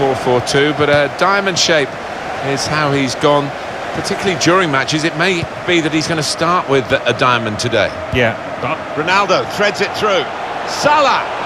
4-4-2, but a diamond shape is how he's gone, particularly during matches. It may be that he's going to start with a diamond today. Yeah, Ronaldo threads it through. Salah